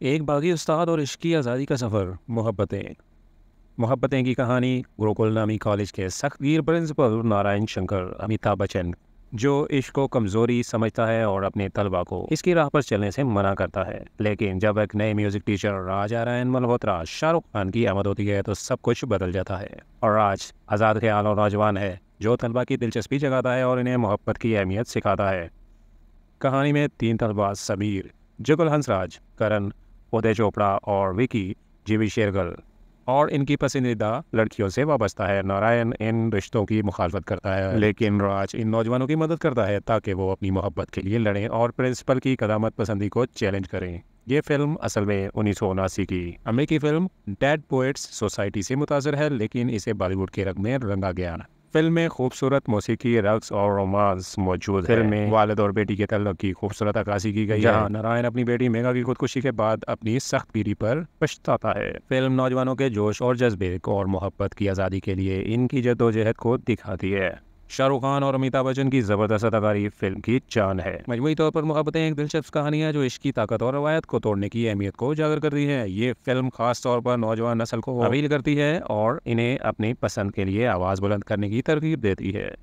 एक बागी उस्ताद और इश्क आज़ादी का सफ़र, मोहब्बतें। मोहब्बतें की कहानी गुरुकुल नामी कॉलेज के सख्तगीर प्रिंसिपल नारायण शंकर अमिताभ बच्चन, जो इश्क को कमज़ोरी समझता है और अपने तलबा को इसकी राह पर चलने से मना करता है। लेकिन जब एक नए म्यूज़िक टीचर राजा रायन मल्होत्रा, शाहरुख खान की आमद होती है तो सब कुछ बदल जाता है। और राज आज़ाद ख्याल और नौजवान है, जो तलबा की दिलचस्पी जगाता है और इन्हें मोहब्बत की अहमियत सिखाता है। कहानी में तीन तलबा समीर, जुगल हंसराज, करण उदय चोपड़ा और विकी जीवी शेरगल और इनकी पसंदीदा लड़कियों से वाबस्ता है। नारायण इन रिश्तों की मुखालफत करता है, लेकिन राज इन नौजवानों की मदद करता है ताकि वो अपनी मोहब्बत के लिए लड़ें और प्रिंसिपल की कदामत पसंदी को चैलेंज करें। ये फ़िल्म असल में उन्नीस सौ उनासी की अमेरिकी फ़िल्म डेड पोइट्स सोसाइटी से मुतासर है, लेकिन इसे बॉलीवुड के रंग में रंगा गया। फ़िल्म में खूबसूरत मौसीकी रक्स और रोमांस मौजूद है। फ़िल्म में वालद और बेटी के तल्लक की खूबसूरत अक्सी की गई है। नारायण अपनी बेटी मेगा की खुदकुशी के बाद अपनी सख्त पीढ़ी पर पछताता है। फ़िल्म नौजवानों के जोश और जज्बे और मोहब्बत की आज़ादी के लिए इनकी जदोजहद को दिखाती है। शाहरुख खान और अमिताभ बच्चन की ज़बरदस्त अदाकारी फ़िल्म की चान है। मजमू तौर पर मुहबतें एक दिलचस्प कहानी है जो इश्क की ताकत और रवायत को तोड़ने की अहमियत को उजागर करती है। ये फ़िल्म खास तौर पर नौजवान नस्ल को अपील करती है और इन्हें अपनी पसंद के लिए आवाज़ बुलंद करने की तरकीब देती है।